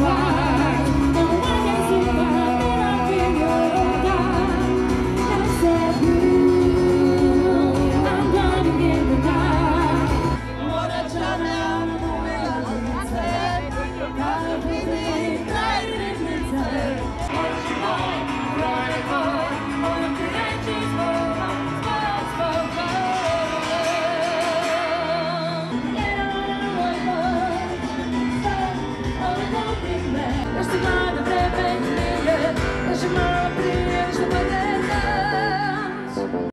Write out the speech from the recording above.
my Laisse-moi de bébé, laisse-moi briller.